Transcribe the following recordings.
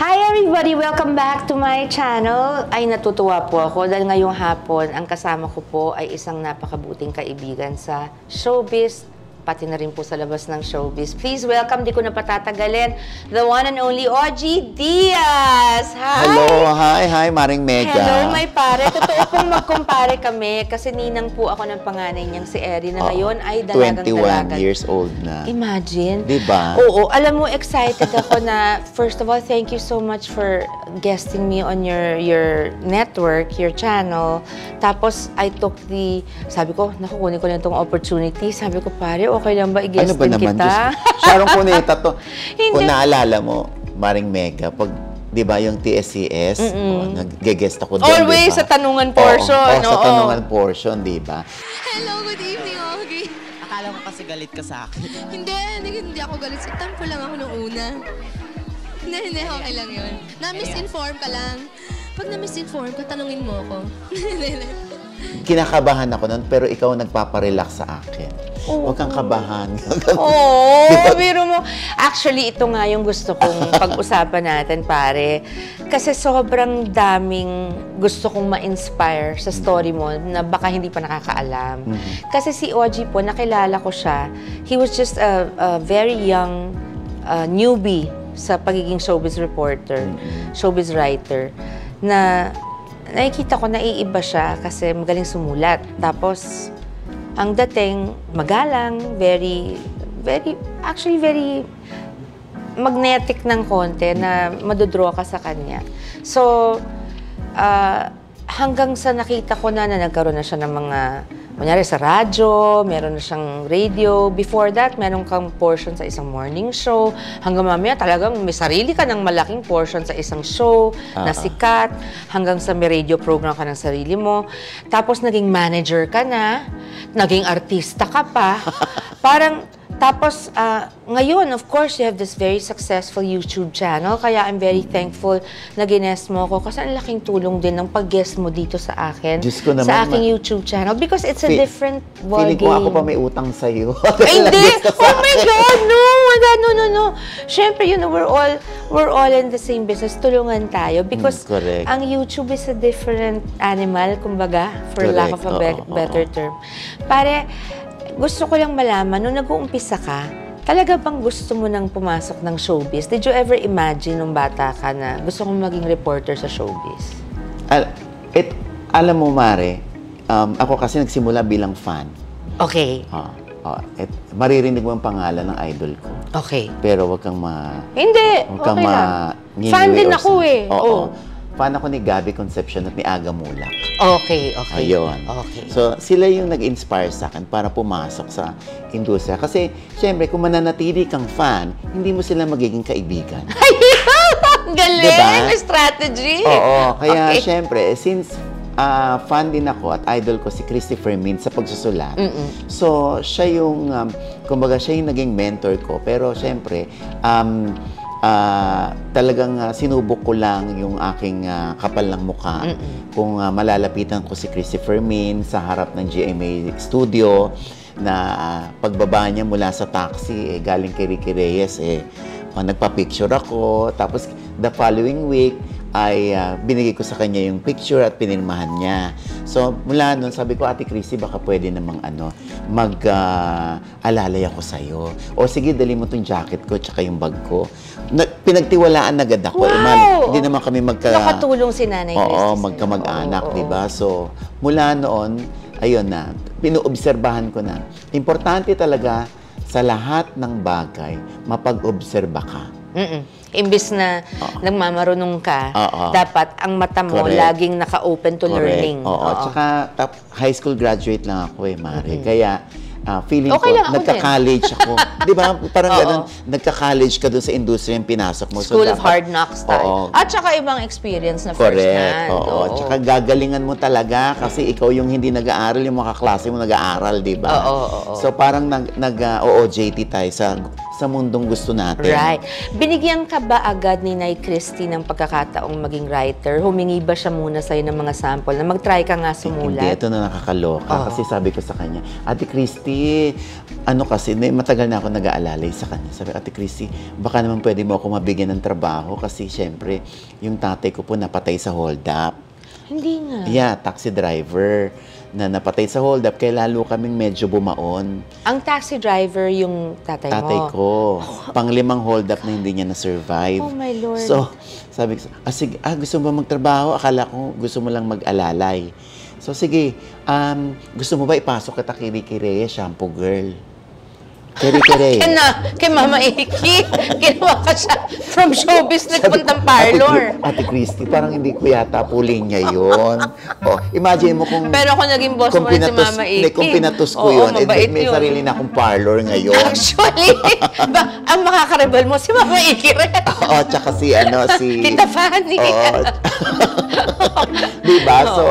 Hi everybody! Welcome back to my channel. Ay natutuwa po ako dahil ngayong hapon ang kasama ko po ay isang napakabuting kaibigan sa showbiz pati na rin po sa labas ng showbiz. Please welcome, di ko na patatagalin, the one and only Ogie Diaz! Hi! Hello, hi, hi, Maring Mega. Hello, my pare. Totoo pong magkumpare kami kasi ninang po ako ng panganay niyang si Eri na ngayon ay dalagang 21 dalaga. years old na. Imagine. Di ba? Oo. Alam mo, excited ako na, first of all, thank you so much for guesting me on your your network, your channel. Tapos, I took the, sabi ko, nakukunin ko na itong opportunity. Sabi ko, pare, okay lang ba i-guest Ano ba naman? kita? Diyos, Sharon Cuneta to. Hindi. Kung naalala mo, Maring Mega, pag di ba yung TSCS, oh, nag-guest ako doon, Always di ba? sa tanungan portion, Oo, oo, sa oo. tanungan portion, di ba? Hello, good evening, Ogie. Akala ko kasi galit ka sa akin. Hindi, hindi, hindi ako galit. Tampo lang ako nung una. Hindi, hindi, okay lang yun. Na-misinform ka lang. Pag na-misinform ka, tanungin mo ako. Kinakabahan ako nun, pero ikaw nagpaparelax sa akin. Huwag kang kabahan. Oo, biro mo. Actually, ito nga yung gusto kong pag-usapan natin, pare. Kasi sobrang daming gusto kong ma-inspire sa story mo na baka hindi pa nakakaalam. Kasi si Oji po, nakilala ko siya. He was just a, a very young uh, newbie sa pagiging showbiz reporter, showbiz writer, na nakikita ko naiiba siya kasi magaling sumulat. Tapos, ang dating, magalang, very, very, actually very magnetic ng konti na madodraw ka sa kanya. So, ah, hanggang sa nakita ko na na nagkaroon na siya ng mga, kunyari sa radyo, meron na siyang radio. Before that, meron kang portion sa isang morning show. Hanggang mamaya talagang may sarili ka ng malaking portion sa isang show na Ah. sikat. Hanggang sa may radio program ka ng sarili mo. Tapos naging manager ka na. Naging artista ka pa. Parang, tapos, ah, ngayon, of course, you have this very successful YouTube channel. Kaya I'm very thankful na ginest mo ako. Kasi ang laking tulong din ng pag-guest mo dito sa akin. Diyos ko naman, sa aking YouTube channel. Because it's a Fe- different ball Feeling game. ko ako pa may utang sa'yo. Ay, hindi! Oh my God! No! Wala, no, no, no. Siyempre, you know, we're all, we're all in the same business. Tulungan tayo. Because Mm, correct. ang YouTube is a different animal, kumbaga, for lack of a be- Correct. Better term. Pare, gusto ko lang malaman, nung nag-uumpisa ka, talaga bang gusto mo nang pumasok ng showbiz? Did you ever imagine nung bata ka na gusto kong maging reporter sa showbiz? Al- it, alam mo, Mare, um, ako kasi nagsimula bilang fan. Okay. Ah, ah, et, maririnig mo ang pangalan ng idol ko. Okay. Pero wag kang ma... Hindi. Huwag kang okay ma... Fan din ako something. eh. Oo. Oo. Fan ako ni Gabby Concepcion at ni Aga Mulak. Okay, okay. Ayun. Okay. So, sila yung nag-inspire sa akin para pumasok sa industriya. Kasi, syempre, kung mananatili kang fan, hindi mo sila magiging kaibigan. Ang galing! Diba? Strategy! Oo. Kaya, Okay. syempre, since ah, fan din ako at idol ko si Christopher Min sa pagsusulat. So, siya yung, um, kumbaga, siya yung naging mentor ko. Pero, syempre, um, ah, talagang ah, sinubok ko lang yung aking ah, kapal ng mukha. Kung ah, malalapitan ko si Christopher Min sa harap ng GMA studio na ah, pagbaba niya mula sa taxi, eh, galing kay Ricky Reyes, eh, ah, nagpa-picture ako. Tapos, the following week, ay ah, binigay ko sa kanya yung picture at pinirmahan niya. So, mula nun, sabi ko, Ate Chrissy, baka pwede namang ano, mag-alalay ako sa'yo. O sige, dali mo tong jacket ko tsaka yung bag ko. Na, pinagtiwalaan agad ako. Eh, Wow! man, hindi naman kami magka... Nakatulong si Nanay Christy. Oo, magkamag-anak, Oo, di oo. ba? So, mula noon, ayun na, pinuobserbahan ko na. Importante talaga sa lahat ng bagay, mapag-obserba ka. Mm-mm. Imbis na nagmamarunong ka, Oo. dapat ang mata mo Correct. laging naka-open to learning. Oo. Tsaka, tap, high school graduate lang ako eh, Mari. Kaya, ah, feeling Okay ko, nagka-college ako. Di ba? Parang Oo. ganun, nagka-college ka dun sa industriya yung pinasok mo. So, School of dapat- hard knocks tayo. Oo. At saka ibang experience na first Correct. hand. Oo. Tsaka gagalingan mo talaga kasi ikaw yung hindi nag-aaral, yung mga kaklase mo nag-aaral, di ba? Oo, oo, oo. So parang nag, nag OOJT tayo sa sa mundong gusto natin. Right. Binigyan ka ba agad ni Nay Christy ng pagkakataong maging writer? Humingi ba siya muna sa'yo ng mga sample na mag-try ka nga Hindi, sumulat? ito na nakakaloka. Oo. Kasi sabi ko sa kanya, Ate Christy, Christy, ano kasi, may matagal na ako nag-aalalay sa kanya. Sabi, Ate Christy, baka naman pwede mo ako mabigyan ng trabaho kasi syempre, yung tatay ko po napatay sa hold up. Hindi nga. Yeah, taxi driver na napatay sa hold up, kaya lalo kaming medyo bumaon. Ang taxi driver yung tatay, Tatay mo. ko. Panglimang hold up na hindi niya na-survive. Oh my Lord. So, sabi ko, ah, sige, ah, gusto mo ba magtrabaho? Akala ko gusto mo lang mag-alalay. So, sige, um, gusto mo ba ipasok kita kay Ricky Reyes, shampoo girl? Kay Ricky Reyes. Kaya na, kay Mama Iki, ginawa ka siya from showbiz nagpuntang parlor. Ate, Ate Christy, parang hindi ko yata puling niya yun. oh, imagine mo kung... Pero ako naging boss kung mo rin si Mama Iki. Kung pinatus ko Oo, yun, eh, may yun. sarili na akong parlor ngayon. Actually, ba, ang makakarebel mo si Mama Iki rin. Oo, tsaka si ano, si... Tita Fanny. Oo. diba? Oo. So,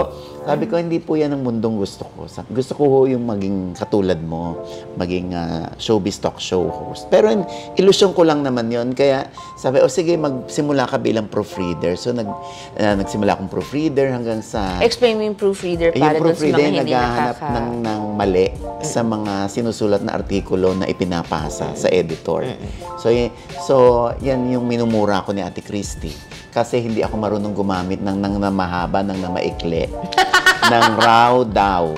sabi ko, hindi po yan ang mundong gusto ko. Gusto ko ho yung maging katulad mo, maging ah, showbiz talk show host. Pero in, ilusyon ko lang naman yon Kaya sabi, o sige, magsimula ka bilang proofreader. So, nag, ah, nagsimula akong proofreader hanggang sa... Explain mo yung proofreader para yung dun sa mga proofreader hindi nakaka... ng, ng mali sa mga sinusulat na artikulo na ipinapasa sa editor. So, y- so, yan yung minumura ko ni Ate Christy. Kasi hindi ako marunong gumamit ng nang na mahaba, ng na maikli, ng raw daw.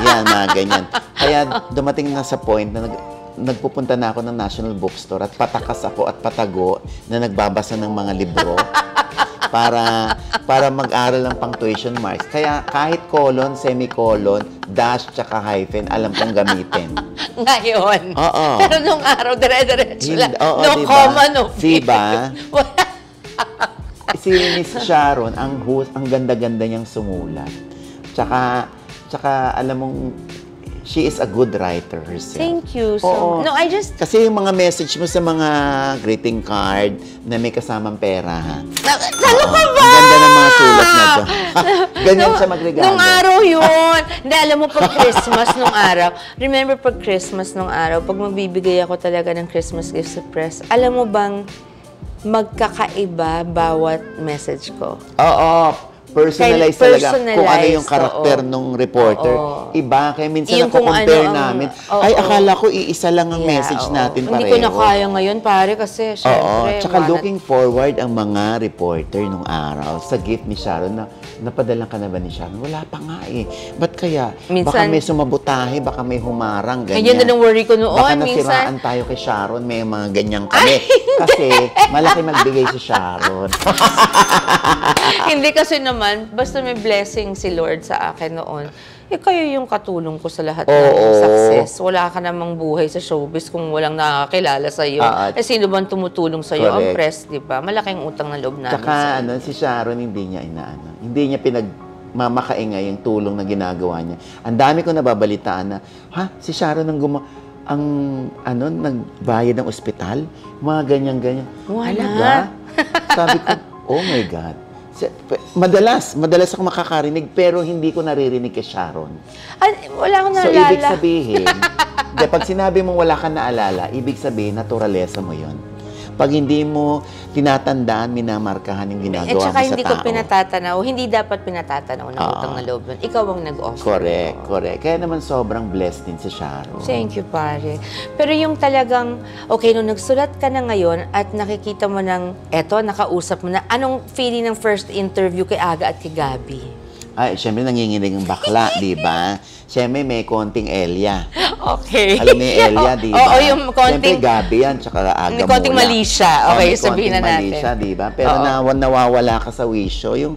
Yan, mga ganyan. Kaya dumating na sa point na nag, nagpupunta na ako ng National Bookstore at patakas ako at patago na nagbabasa ng mga libro para para mag-aral ng pang tuition marks. Kaya kahit colon, semicolon, dash, tsaka hyphen, alam kong gamitin. Ngayon. Oo. Pero nung araw, dire-diretso lang. Oo, no diba? comma, no Diba? Si Miss Sharon, ang host, ang ganda-ganda niyang sumulat. Tsaka, tsaka alam mong, she is a good writer herself. Thank you. So, Oo. no, I just... Kasi yung mga message mo sa mga greeting card na may kasamang pera, ha? Na, ano ka ba? Ang ganda ng mga sulat na to. Ganyan Nung- siya magregalo. Nung araw yun. Hindi, alam mo, pag Christmas nung araw, remember pag Christmas nung araw, pag magbibigay ako talaga ng Christmas gift sa press, alam mo bang magkakaiba bawat message ko? Oo. Personalized Kay- talaga kung ano yung karakter oo. nung reporter. Oo. Iba. Kaya minsan Yung compare ano ang- namin. oo. Ay, akala ko iisa lang ang Yeah, message oo. natin Hindi pareho. ko na kaya ngayon, pare, kasi Oo. syempre... Tsaka wanna- looking forward ang mga reporter nung araw sa gift ni Sharon na napadalang ka na ba ni Sharon? Wala pa nga eh. Ba't kaya? baka Minsan- may sumabutahe, baka may humarang, ganyan. Ganyan din ang worry ko noon. Baka Minsan- nasiraan tayo kay Sharon, may mga ganyan kami. Kasi malaki magbigay si Sharon. Hindi kasi naman, basta may blessing si Lord sa akin noon, eh kayo yung katulong ko sa lahat ng Oo. success. Wala ka namang buhay sa showbiz kung walang nakakilala sa iyo. Ah, eh sino bang tumutulong sa iyo? Ang press, 'di ba? Malaking utang na loob namin Tsaka sa ano, si Sharon hindi niya inaano. Hindi niya pinag mamakaingay yung tulong na ginagawa niya. Ang dami ko nababalitaan na, ha, si Sharon ang guma ang ano nagbayad ng ospital, mga ganyan ganyan. Wala. Sabi ko, oh my god. Madalas, madalas ako makakarinig pero hindi ko naririnig kay Sharon. Ay, wala akong So, naalala. ibig sabihin, de, pag sinabi mong wala kang naalala, ibig sabihin, naturalesa mo yon. Pag hindi mo tinatandaan, minamarkahan yung ginagawa At saka mo sa hindi tao. ko pinatatanaw, hindi dapat pinatatanaw ng Oo. utang na loob nun. Ikaw ang nag-offer. Correct, correct. Kaya naman sobrang blessed din si Sharon. Thank you, pare. Pero yung talagang, okay, nung nagsulat ka na ngayon at nakikita mo ng, eto, nakausap mo na, anong feeling ng first interview kay Aga at kay Gabi? Ay, syempre nanginginig ang bakla, di ba? Syempre may konting Elia. Okay. Alam ni Elia, di ba? Oo, yung konting, Syempre Gabi yan, tsaka Aga May konting mali siya. Oo, Okay, may sabihin na mali natin. siya, di ba? Pero Oo. na, nawawala ka sa wisyo. Yung,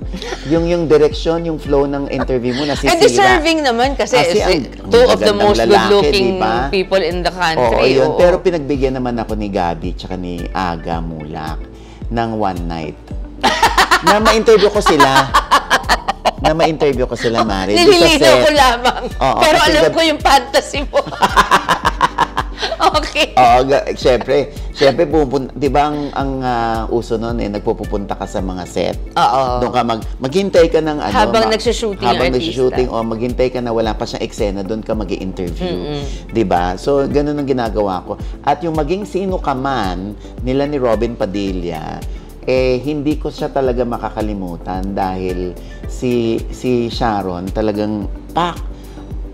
yung, yung direction, yung flow ng interview mo, nasisira. and deserving naman kasi, Kasi ang- two of the most good-looking di ba? people in the Oo, country. yun. oo. Pero pinagbigyan naman ako ni Gabi tsaka ni Aga Mulak ng one night. na ma-interview ko sila. Na ma-interview ko sila, Mari. Set. ko lamang. Oo, Pero alam ko yung fantasy mo. okay. Oo, syempre, syempre pupunta, 'di ba ang, ang ah, uso noon eh nagpupunta ka sa mga set. Oo. Doon ka mag maghintay ka ng ano, Habang nagsushooting yung Habang nagsushooting o maghintay ka na wala pa siyang eksena, doon ka magi-interview. 'Di ba? So ganun ang ginagawa ko. At yung maging sino ka man nila ni Robin Padilla, eh hindi ko siya talaga makakalimutan dahil si si Sharon talagang pak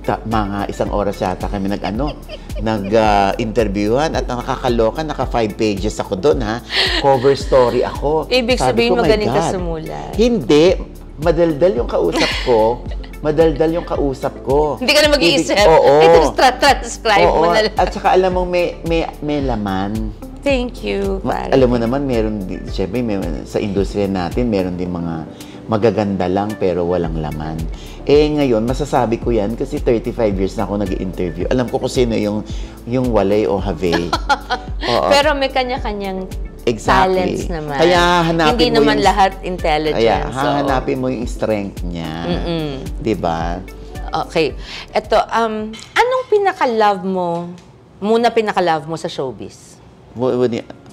ta- mga isang oras yata kami nag-ano, nag-interviewan at nakakaloka, naka five pages ako doon ha. Cover story ako. Ibig Sabi sabihin, ko, "My magaling ka God." sumulat. Hindi. Madaldal yung kausap ko. Madaldal yung kausap ko. Hindi ka na mag-iisip. Oo. Ito, tra- transcribe mo Oo. na lang. At saka alam mo, may, may, may laman. Thank you, pare. alam mo naman, meron din, syempre, may, sa industriya natin, meron din mga magaganda lang pero walang laman. Eh ngayon, masasabi ko yan kasi 35 years na ako nag interview Alam ko kung sino yung, yung walay o have. Oo. Pero may kanya-kanyang Exactly. talents naman. Kaya hahanapin Hindi mo naman yung- lahat intelligence. Kaya so- hahanapin mo yung strength niya. Mm-mm. 'Di ba? Okay. Ito, um, anong pinaka-love mo, muna pinaka-love mo sa showbiz?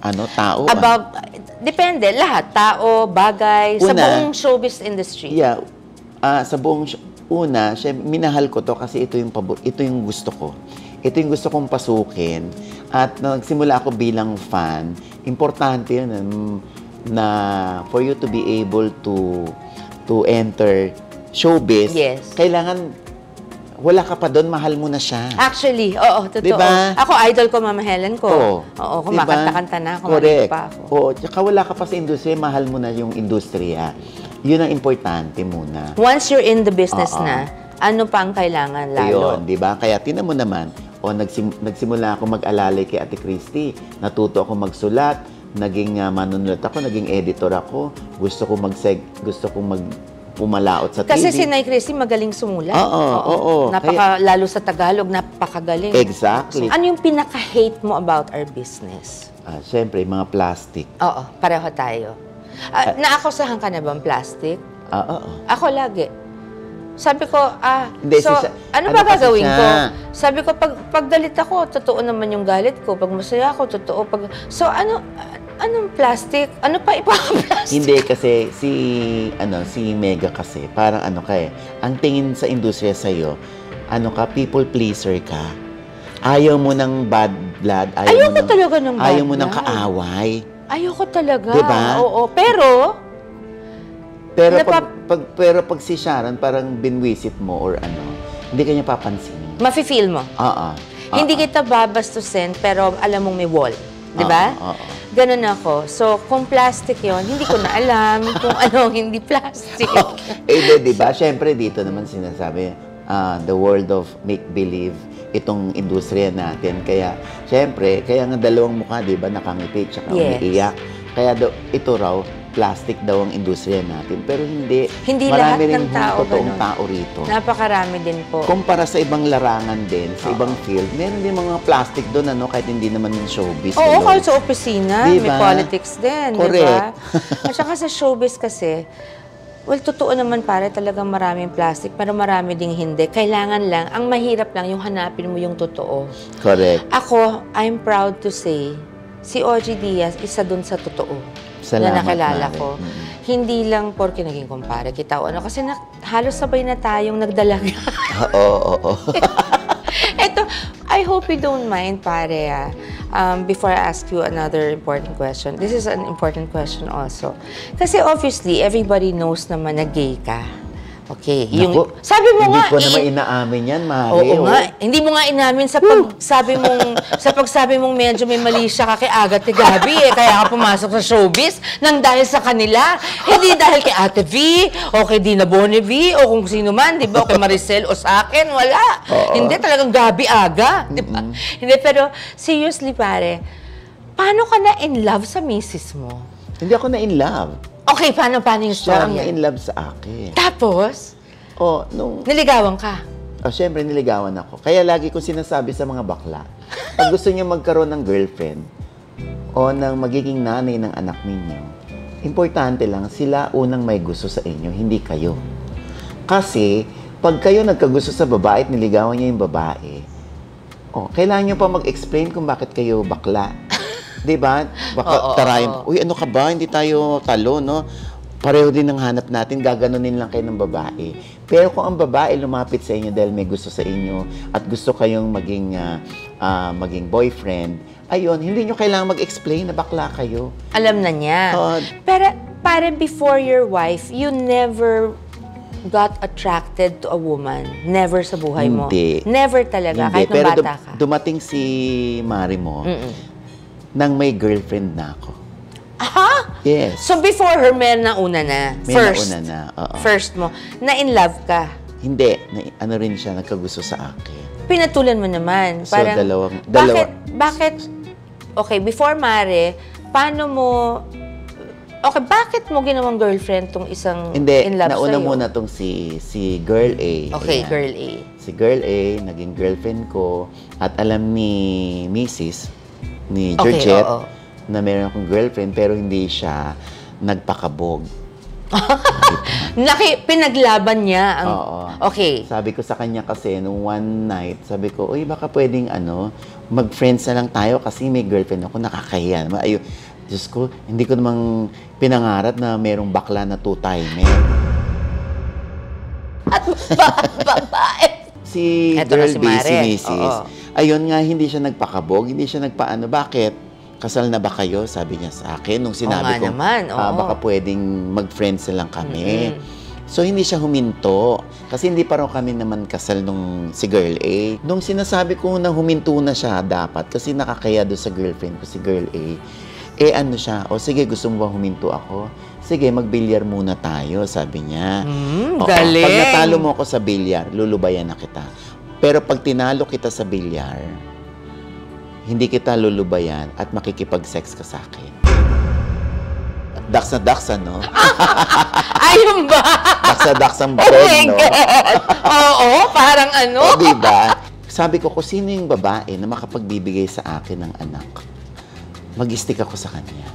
Ano, tao? Above, depende, lahat. Tao, bagay, sa Una, buong showbiz industry. Yeah. Ah, sa buong una, syem- minahal ko to kasi ito yung pabo- ito yung gusto ko. Ito yung gusto kong pasukin. At nagsimula ako bilang fan, importante yun um, na for you to be able to to enter showbiz, Yes. kailangan wala ka pa doon, mahal mo na siya. Actually, oo, totoo. Diba? Ako, idol ko, Mama Helen ko. Oo. Oo, Diba? kumakanta-kanta na ako. Correct. pa ako. Oo, tsaka wala ka pa sa industriya, mahal mo na yung industriya. Yun ang importante muna. Once you're in the business Oo. na, ano pa ang kailangan lalo? Ayun, di ba? Kaya tinan mo naman, o nagsim- nagsimula ako mag-alalay kay Ate Christy. Natuto ako magsulat, naging uh, manunulat ako, naging editor ako. Gusto ko mag gusto ko mag pumalaot sa Kasi si TV. Nay Christy magaling sumulat. Oo, oo. Napaka, lalo sa Tagalog, napakagaling. Exactly. Ano yung pinaka-hate mo about our business? Ah, Siyempre, mga plastic. Oo, pareho tayo. Ah, naakusahan ka na bang plastic? Ah, oo. Ako lagi. Sabi ko, ah, Hindi, so, si ano, ano ba kasi gagawin ko? Sabi ko, pag, pag galit ako, totoo naman yung galit ko. Pag masaya ako, totoo. Pag, so, ano, anong plastic? Ano pa ipaka-plastic? Hindi kasi si ano si Mega kasi parang ano ka eh. Ang tingin sa industriya sa ano ka people pleaser ka. Ayaw mo ng bad blood, ayaw Ayoko mo ng, talaga ng bad ayaw mo ng blood. kaaway. Ayoko talaga. Diba? Oo, pero, Pero Napap- pag, pag pero pag si Sharon parang binwisit mo or ano, hindi kanya papansinin. mafe-feel mo. Oo. Hindi kita babastusin, pero alam mong may wall. Di ba? Oo, oo. Ganun ako. So, kung plastic yon hindi ko na alam kung ano hindi plastic. eh, di, ba? Siyempre, dito naman sinasabi, ah, the world of make-believe, itong industriya natin. Kaya, siyempre, kaya nga dalawang mukha, di ba, nakangiti, tsaka Yes. umiiyak. Kaya daw, ito raw, plastic daw ang industriya natin. Pero hindi. Hindi Marami lahat ng tao totoong ganun. tao rito. Napakarami din po. Kumpara sa ibang larangan din, sa ibang field, meron din mga plastic doon, ano, kahit hindi naman yung showbiz. Oo, Hello. kahit sa opisina, may Diba? politics din, di ba? Correct. At saka sa showbiz kasi, well, totoo naman pare, talagang maraming plastic, pero marami ding hindi. Kailangan lang, ang mahirap lang yung hanapin mo yung totoo. Correct. Ako, I'm proud to say, si OG Diaz, isa dun sa totoo Salamat, na nakilala Mare. ko. Mm. Hindi lang porke naging kumpare kita o ano, kasi na, halos sabay na tayong nagdalaga. Oo, oo, oo. Eto, I hope you don't mind, pare, ah. Um, before I ask you another important question. This is an important question also. Kasi obviously, everybody knows naman na gay ka. Okay. Naku, sabi mo hindi nga, ko naman i- inaamin yan, Mare. Oo oh. nga, hindi mo nga inamin sa pag sabi mong sa pagsabi mong medyo may mali siya ka kay Agatha Gabi eh kaya ka pumasok sa showbiz nang dahil sa kanila. Hindi dahil kay Ate V o kay Dina Bone V o kung sino man, 'di ba? O kay Maricel o sa akin, wala. Hindi talagang Gabi Aga, 'di ba? Hindi pero seriously pare, paano ka na in love sa misis mo? Hindi ako na in love. Okay, paano paano yung Siya ang story? na in love sa akin. Tapos, Oh, nung niligawan ka. Oh, syempre, niligawan ako. Kaya lagi ko sinasabi sa mga bakla, pag gusto niyo magkaroon ng girlfriend o ng magiging nanay ng anak ninyo, importante lang, sila unang may gusto sa inyo, hindi kayo. Kasi, pag kayo nagkagusto sa babae at niligawan niyo yung babae, oh, kailangan niyo pa mag-explain kung bakit kayo bakla. 'Di ba? Baka Oo, tarayin, oo. uy, ano ka ba? Hindi tayo talo, no? Pareho din ang hanap natin, gaganunin lang kayo ng babae. Pero kung ang babae lumapit sa inyo dahil may gusto sa inyo at gusto kayong maging ah, ah, maging boyfriend, ayun, hindi nyo kailangan mag-explain na bakla kayo. Alam na niya. Oo. Pero, pare, before your wife, you never got attracted to a woman? Never sa buhay mo? Hindi. Never talaga, Hindi, kahit nung pero bata ka? dumating si Mari mo nang may girlfriend na ako. Aha! Yes. So before her, meron na una na. May First. nauna na, oo. First mo. Na in love ka. Hindi, na, ano rin siya, nagkagusto sa akin. Pinatulan mo naman. So, Parang, dalawang- dalawa. Bakit, bakit, okay, before Mare, paano mo, okay, bakit mo ginawang girlfriend tong isang Hindi, in love nauna sa'yo? muna tong si, si Girl A. Okay, Ayan. girl A. Si Girl A, naging girlfriend ko. At alam ni Mrs., ni Okay, Georgette, oo. na meron akong girlfriend, pero hindi siya nagpakabog. Naki, pinaglaban niya ang... Oo. Okay. Sabi ko sa kanya kasi, nung one night, sabi ko, uy, baka pwedeng ano, mag-friends na lang tayo kasi may girlfriend ako, nakakahiya. naman." Ayun, Diyos ko, hindi ko namang pinangarap na merong bakla na two-timer. At ba- babae. Si Eto girl si B, si Mare. Mrs. Oo. Ayun nga, hindi siya nagpakabog, hindi siya nagpaano. Bakit? Kasal na ba kayo? Sabi niya sa akin. Nung sinabi ko, naman, "Ah, oo. baka pwedeng mag-friends na lang kami. So, hindi siya huminto. Kasi hindi pa raw kami naman kasal nung si girl A. Nung sinasabi ko na huminto na siya dapat, kasi nakakaya doon sa girlfriend ko, si girl A, eh ano siya, o sige, gusto mo ba huminto ako? Sige, magbilyar muna tayo, sabi niya. Oo, galing. Pag natalo mo ako sa bilyar, lulubayan na kita. Pero pag tinalo kita sa bilyar, hindi kita lulubayan at makikipag-sex ka sa akin. Daks na daks, ano? Ayun ba? Daks na daks ang Oh bed, my no? God! Oo, parang ano? O, diba? Sabi ko, kung sino yung babae na makapagbibigay sa akin ng anak, mag-stick ako sa kanya.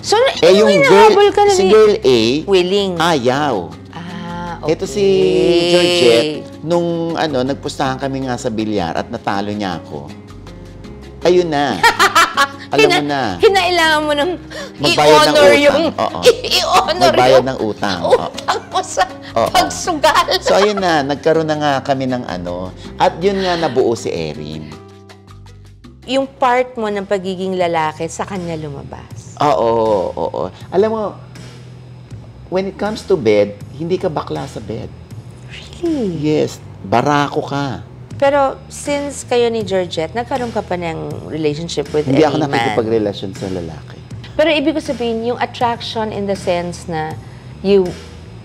So, Eh, yung girl, ka na si girl A, Willing. ayaw. Ah, okay. Ito si Georgette, nung ano, nagpustahan kami nga sa bilyar at natalo niya ako. Ayun na. Alam mo Hina- na. Hinailangan mo ng i-honor yung... Oo. I-honor Magbayad yung ng utang. Oo. utang mo sa Oo. pagsugal. So ayun na, nagkaroon na nga kami ng ano. At yun nga nabuo si Erin. yung part mo ng pagiging lalaki sa kanya lumabas. Oo, oo. Alam mo, when it comes to bed, hindi ka bakla sa bed. Really? Yes, barako ka. Pero since kayo ni Georgette, nagkaroon ka pa ng relationship with Hindi ako any man. nakikipagrelasyon sa lalaki. Pero ibig ko sabihin, yung attraction in the sense na you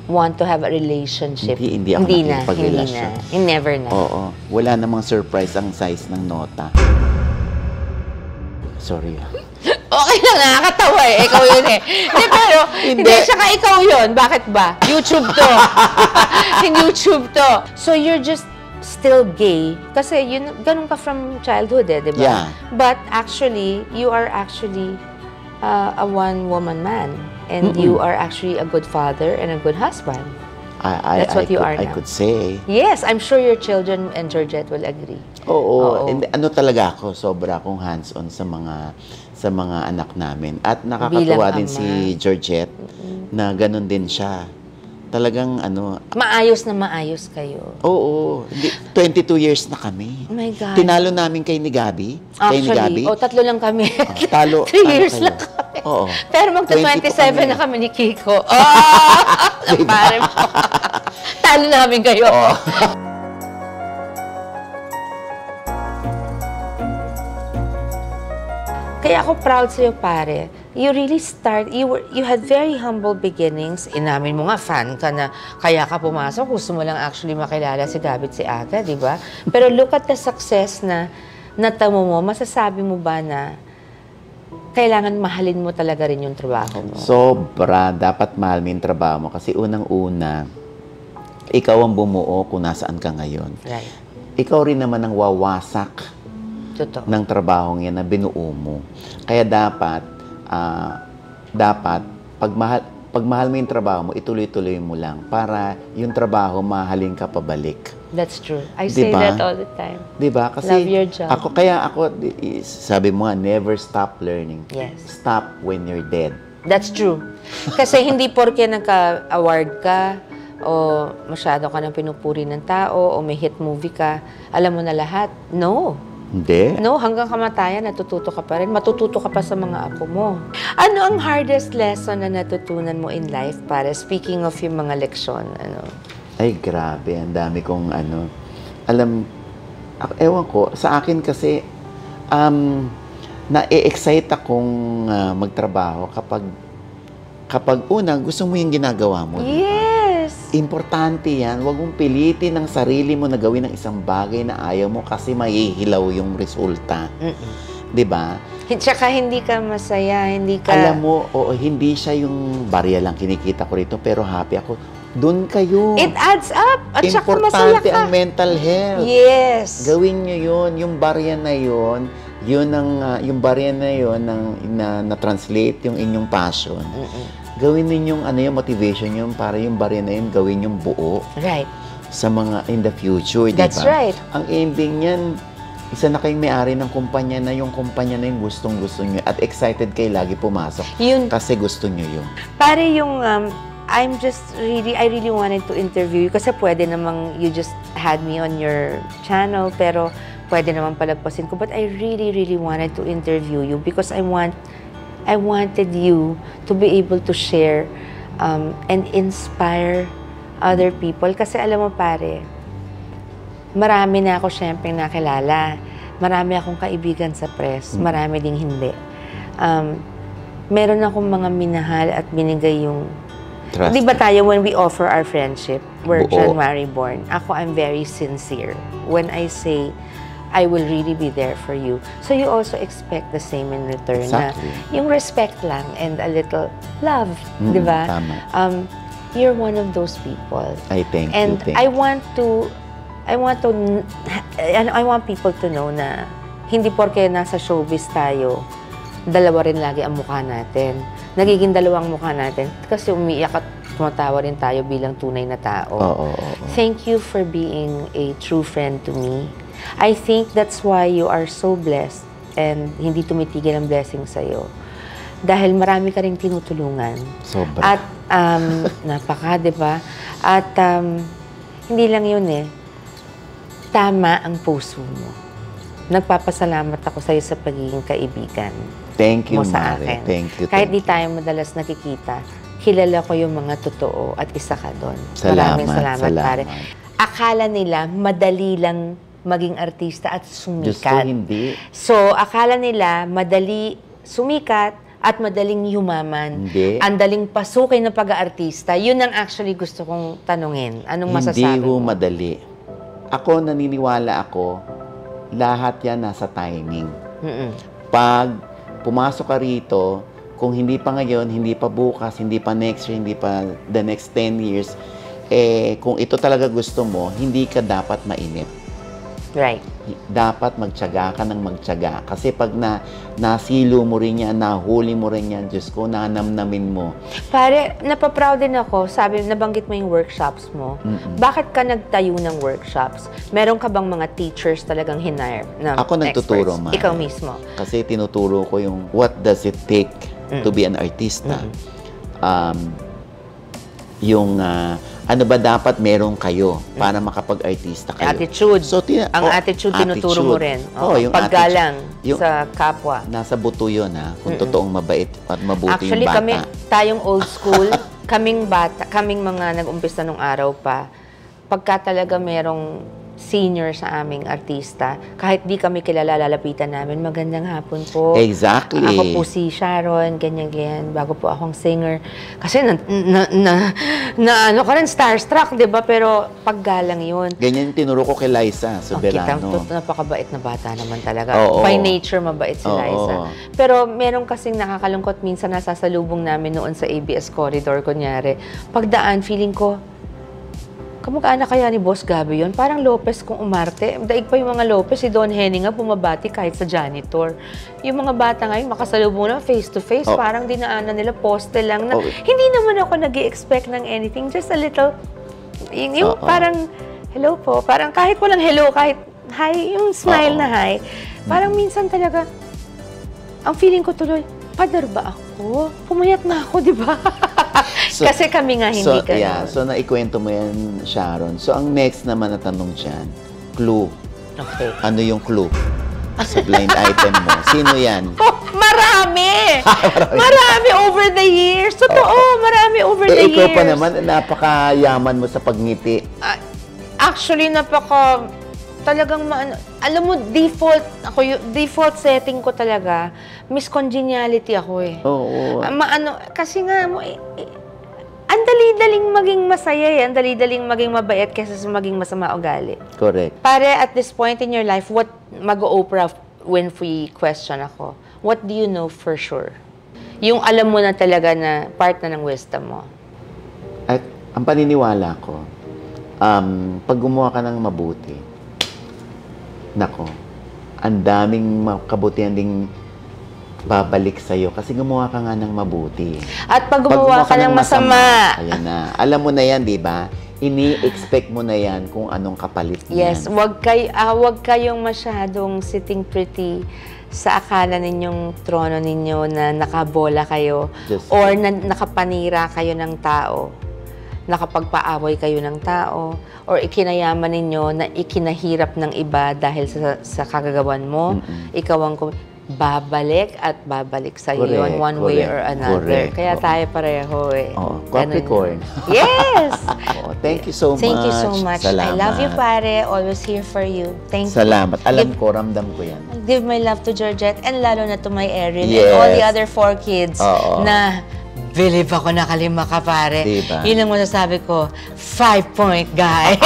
want to have a relationship. Hindi- hindi ako na, hindi na. You never na. Oo. Wala namang surprise ang size ng nota. Sorry. Okay na, nakakatawa eh. Ikaw yun eh. Hindi, pero, hindi. Hindi. Tsaka ikaw yun. Bakit ba? YouTube to. In YouTube to. So, you're just still gay. Kasi yun, ganun ka from childhood eh, di ba? Yeah. But actually, you are actually uh, a one-woman man. And you are actually a good father and a good husband. I, I, That's what I you could, are I now. could say. Yes, I'm sure your children and Georgette will agree. Oo. Oo. And ano talaga ako, sobra akong hands-on sa mga sa mga anak namin. At nakakatuwa din si Georgette na ganun din siya. Talagang ano, Maayos na maayos kayo. oo, hindi, 22 years na kami. Oh my God. Tinalo namin kay ni Gabi. kay ni Gabi. Actually, oh, tatlo lang kami. Ah, talo. Three ano years kayo? lang kami. Oo. Pero 20 po magta-27 kami. na kami ni Kiko. Oh! Pare mo. Talo namin kayo. Oo. Kaya ako proud sa'yo, pare. You really start, you were, you had very humble beginnings. Inamin mo nga, fan ka na kaya ka pumasok. Gusto mo lang actually makilala si Gabit si Aga, di ba? Pero look at the success na natamo mo. Masasabi mo ba na kailangan mahalin mo talaga rin yung trabaho mo? Sobra. Dapat mahal mo yung trabaho mo. Kasi unang-una, ikaw ang bumuo kung nasaan ka ngayon. Right. Ikaw rin naman ang wawasak Totoo. ng trabahong yan na binuo mo. Kaya dapat, ah, dapat, pag mahal, pag mahal mo yung trabaho mo, ituloy-tuloy mo lang para yung trabaho mahalin ka pabalik. That's true. I say Diba? that all the time. 'Di ba? Kasi Love your job. ako kaya ako sabi mo nga never stop learning. Yes. Stop when you're dead. That's true. Kasi hindi porke nagka-award ka o masyado ka nang pinupuri ng tao o may hit movie ka, alam mo na lahat. No. Hindi. No, hanggang kamatayan, natututo ka pa rin. Matututo ka pa sa mga apo mo. Ano ang hardest lesson na natutunan mo in life para speaking of yung mga leksyon? Ano? Ay, grabe. Ang dami kong ano. Alam, ewan ko, sa akin kasi, um, na-excite akong ah, magtrabaho kapag, kapag una, gusto mo yung ginagawa mo. di ba? Yes! Importante yan. Huwag mong pilitin ang sarili mo na gawin ng isang bagay na ayaw mo kasi mahihilaw yung resulta. Mm-mm. Di ba? Tsaka hindi ka masaya, hindi ka... Alam mo, oo, hindi siya yung barya lang kinikita ko rito, pero happy ako. Doon kayo. It adds up! At saka masaya Importante ka. ang mental health. Yes! Gawin nyo yun. Yung barya na yun, yun ang, ah, yung barya na yun ang, na, na-translate yung inyong passion. Mm-mm. Gawin ninyong ano yung motivation yun para yung barya na yun gawin yung buo Right. sa mga in the future, di ba? That's right. Ang ending niyan, isa na kayong may-ari ng kumpanya na yung kumpanya na yung gustong-gusto nyo at excited kayo lagi pumasok Yun, kasi gusto nyo yun. pare yung... Um, I'm just really, I really wanted to interview you kasi pwede namang you just had me on your channel pero pwede naman palagpasin ko. But I really, really wanted to interview you because I want, I wanted you to be able to share um, and inspire other people. Kasi alam mo pare, marami na ako syempre nakilala. Marami akong kaibigan sa press. Marami ding hindi. Um, meron akong mga minahal at binigay yung Trust. Di ba tayo, when we offer our friendship, we're Buo. January born. Ako, I'm very sincere. When I say, I will really be there for you. So you also expect the same in return Exactly. na yung respect lang and a little love, Mm, di ba? tama. Um, you're one of those people. I thank And you. Thank I want to, I want to, and I want people to know na hindi porke nasa showbiz tayo, dalawa rin lagi ang mukha natin. Nagiging dalawang mukha natin kasi umiiyak at tumatawa rin tayo bilang tunay na tao. Oo, oo, oo. Thank you for being a true friend to me. I think that's why you are so blessed and hindi tumitigil ang blessing sa'yo. Dahil marami ka rin tinutulungan. Sobra. At um, napaka, di ba? At um, hindi lang yun eh. Tama ang puso mo. Nagpapasalamat ako sa'yo sa pagiging kaibigan thank you, mo sa Mare. akin. Thank you. Kahit thank di tayo madalas nakikita, kilala ko yung mga totoo at isa ka doon. Salamat, Maraming salamat, salamat. pare. Akala nila madali lang maging artista at sumikat. hindi. So, akala nila madali sumikat at madaling yumaman. Hindi. Ang daling pasukin ng pag-aartista. Yun ang actually gusto kong tanungin. Anong masasabi Hindi ho mo? madali. Ako, naniniwala ako, lahat yan nasa timing. Mm-mm. Pag pumasok ka rito, kung hindi pa ngayon, hindi pa bukas, hindi pa next year, hindi pa the next 10 years, eh, kung ito talaga gusto mo, hindi ka dapat mainip. Right. Dapat magtyaga ka ng magtyaga. Kasi pag na, nasilo mo rin yan, nahuli mo rin yan, Diyos ko, nanamnamin mo. Pare, napaproud din ako. Sabi, nabanggit mo yung workshops mo. Mm-mm. Bakit ka nagtayo ng workshops? Meron ka bang mga teachers talagang hinire na Ako nagtuturo, experts? Mare. Ikaw mismo. Kasi tinuturo ko yung what does it take to be an artista. Um, yung ah, ano ba dapat meron kayo para makapag-artista kayo. Attitude. So, tina- ang oh, attitude, tinuturo mo rin. Oo, yung Paggalang. Yung- sa kapwa. Nasa buto yun, ha? Kung totoong mabait at mabuti Actually, yung bata. kami, tayong old school, kaming bata, kaming mga nag-umpisa nung araw pa, pagka talaga merong senior sa aming artista, kahit di kami kilala, lalapitan namin, magandang hapon po. Exactly. Ako po si Sharon, ganyan-ganyan, bago po akong singer. Kasi na, na, na, na ano ka rin, starstruck, di ba? Pero paggalang yun. Ganyan yung tinuro ko kay Liza Ang kita, Soberano. napakabait na bata naman talaga. Oo. By nature, mabait si Oo. Liza. Pero meron kasing nakakalungkot minsan nasasalubong namin noon sa ABS corridor, kunyari. Pagdaan, feeling ko, kamag-anak kaya ni Boss Gabi yun? Parang Lopez kung umarte. Daig pa yung mga Lopez, si Don Henning nga bumabati kahit sa janitor. Yung mga bata ngayon, makasalubong na face-to-face, Oh. parang dinaanan nila poste lang na Oh. hindi naman ako nag expect ng anything, just a little, yung, yung Oo. parang, hello po, parang kahit walang hello, kahit hi, yung smile Oo. na hi, parang minsan talaga, ang feeling ko tuloy, padar ba ako? Pumayat na ako, di ba? So- Kasi kami nga hindi so, ganun. yeah, so naikwento mo yan, Sharon. So, ang next naman na tanong dyan, clue. Okay. Ano yung clue? sa blind item mo. Sino yan? Oh, marami! marami over the years. Totoo, marami over the Eh, ikaw years. pa naman, napakayaman mo sa pagngiti. Ah, actually, napaka talagang maano, alam mo, default, ako yung, default setting ko talaga, Miss Congeniality ako eh. Oo. Ah, maano, kasi nga mo, eh, eh, ang dali-daling maging masaya eh, ang dali-daling maging mabait kaysa sa maging masama ugali. Correct. Pare, at this point in your life, what, mag-Oprah Winfrey question ako, what do you know for sure? Yung alam mo na talaga na part na ng wisdom mo. At ang paniniwala ko, um, pag gumawa ka ng mabuti, nako, ang daming kabutihan ding babalik sa'yo kasi gumawa ka nga ng mabuti. At pag gumawa ka ng masama, ayan na. Alam mo na yan, di ba? Ini-expect mo na yan kung anong kapalit niyan. Yes, wag kay ah, wag kayong masyadong sitting pretty sa akala ninyong trono ninyo na nakabola kayo Just- or na, nakapanira kayo ng tao. Nakapagpaaway kayo ng tao or ikinayaman ninyo na ikinahirap ng iba dahil sa, sa kagagawan mo. Ikaw ang babalik at babalik sa iyo Correct, in one way correct, or another. correct. Kaya Oo. tayo pareho eh. Oo, Ganun Capricorn. yun. Yes! Oo, thank you so much. Thank you so much. I love you, Salamat. pare. Always here for you. Thank you. Salamat. Alam Give- ko, ramdam ko yan. Give my love to Georgette and lalo na to my Erin and Yes. all the other four kids Oo. na believe ako nakalima ka, pare. Diba? Yun ang masasabi ko, five-point guy.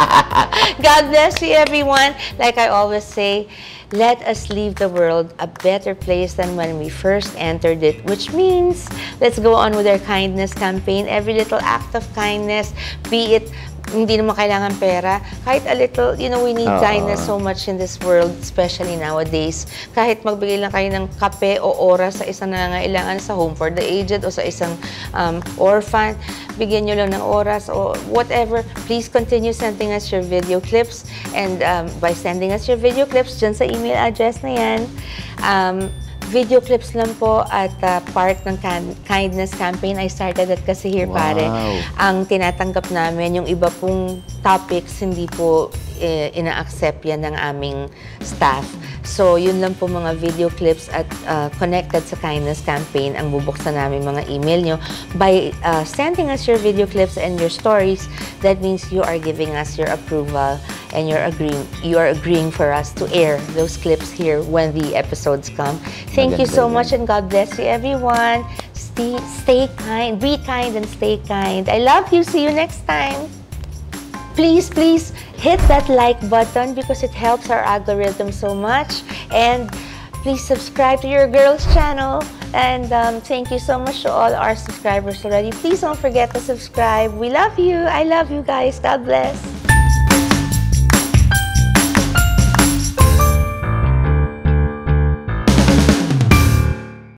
God bless you, everyone. Like I always say, let us leave the world a better place than when we first entered it, which means let's go on with our kindness campaign. Every little act of kindness, be it hindi naman kailangan pera. Kahit a little, you know, we need Oo. kindness so much in this world, especially nowadays. Kahit magbigay lang kayo ng kape o oras sa isang nangangailangan sa home for the aged o sa isang um, orphan, bigyan nyo lang ng oras o whatever. Please continue sending us your video clips and um, by sending us your video clips dyan sa email address na yan, um, video clips lang po at uh, part ng kindness campaign. I started that kasi here, pare. Wow. Ang tinatanggap namin, yung iba pong topics, hindi po eh, ina-accept yan ng aming staff. So, yun lang po mga video clips at uh, connected sa kindness campaign ang bubuksan namin mga email nyo. By uh, sending us your video clips and your stories, that means you are giving us your approval and you're agreeing, you are agreeing for us to air those clips here when the episodes come. Thank you Maganda so yan. much and God bless you everyone. Stay, stay kind, be kind and stay kind. I love you. See you next time. Please, please hit that like button because it helps our algorithm so much. And please subscribe to your girls channel. And um, thank you so much to all our subscribers already. Please don't forget to subscribe. We love you. I love you guys. God bless.